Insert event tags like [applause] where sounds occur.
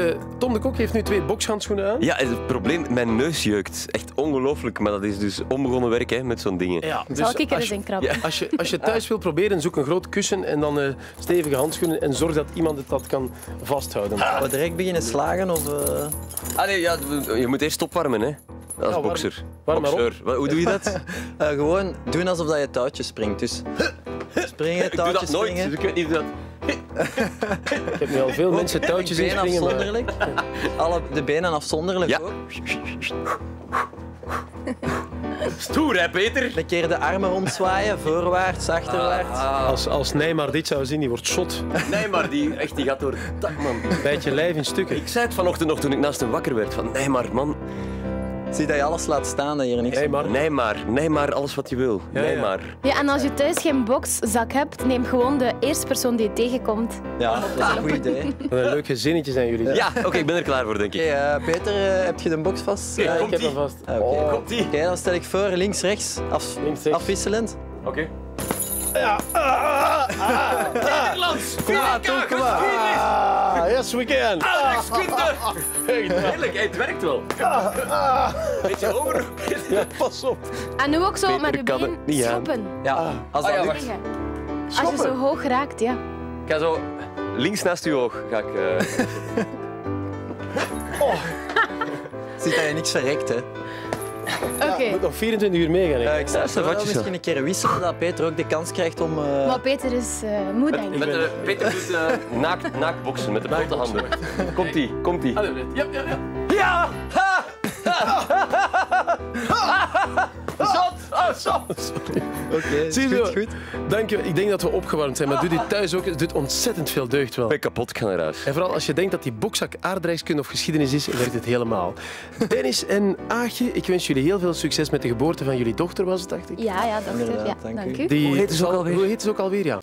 Eh, Tom de Kok heeft nu twee bokshandschoenen aan. Ja, het probleem, mijn neus jeukt. Echt ongelooflijk, maar dat is dus onbegonnen werk hè, met zo'n dingen. Ja, Zal ik er als, eens je, in krabben? Ja. als, je, als je [laughs] thuis wil proberen, zoek een groot kussen en dan eh, stevige handschoenen en zorg dat iemand het dat kan vasthouden. [laughs] Wat direct beginnen slagen of... eh, Ah nee, ja, je moet eerst opwarmen hè. Als warm- bokser. warm Hoe doe je dat? [laughs] eh, gewoon doen alsof dat je touwtjes springt. Dus springen, Ik doe touwtjes dat nooit, springen. dus ik weet niet dat... Ik heb nu al veel mensen touwtjes in benen springen. Maar... afzonderlijk. Alle, de benen afzonderlijk Ja. ook. Stoer hè, Peter? Een keer de armen rondzwaaien, voorwaarts, achterwaarts. Ah, Als, als Neymar dit zou zien, die wordt shot. nee, maar die, echt, die gaat door het dak, man. Bijt je lijf in stukken. Ik zei het vanochtend nog toen ik naast hem wakker werd. Van, nee, maar man. Zie dat je alles laat staan, dat je er niks Neymar. Nee, maar. Nee, maar alles wat je wil. Ja, nee, ja. maar. Ja, en als je thuis geen bokszak hebt, neem gewoon de eerste persoon die je tegenkomt. Ja, dat is een goed idee. Wat een leuk gezinnetje zijn jullie. Ja, oké, ik ben er klaar voor, denk ik. eh, Peter, eh, heb je de box vast? Ja, ik heb hem vast. Ah, Oké, Oh. Oké, dan stel ik voor links, rechts, af, Links, rechts. afwisselend. Oké. Nederlands! Kom maar, Tom, kom maar. Ah, yes, we can. Alex Kinder! Heerlijk, het werkt wel. Beetje hoger. Ja, pas op. En nu ook zo met je het been niet aan. schoppen. Ja, als Ah, dat ja, lukt. wacht. Als je zo hoog raakt, ja. Ik ga zo links naast uw oog. Ga ik, eh, [laughs] Ziet dat je niks verrekt, hè. Oké. Moet nog 24 uur meegaan. hè. Eh, ik zou wel misschien een keer wisselen, dat Peter ook de kans krijgt om... eh, Maar Peter is eh moe, denk ik. met de, Peter doet eh naakt, naaktboksen met de blote handen. Komt-ie, komt-ie. Ja, ja, ja. Ja! Ha! Oké, [laughs] je goed, goed. Dank je. Ik denk dat we opgewarmd zijn, maar doe dit thuis ook. Het doet ontzettend veel deugd wel. Ik ben kapot, ik ga naar huis. En vooral als je denkt dat die bokzak aardrijkskunde of geschiedenis is, werkt het helemaal. [laughs] Dennis en Aagje, ik wens jullie heel veel succes met de geboorte van jullie dochter, was het, dacht ik? Ja, ja, dochter. Ja, dank dank u. Die Hoe heet ze ook alweer? Hoe heet ze ook alweer, ja?